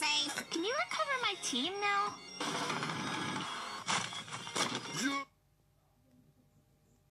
Can you recover my team now? Yeah.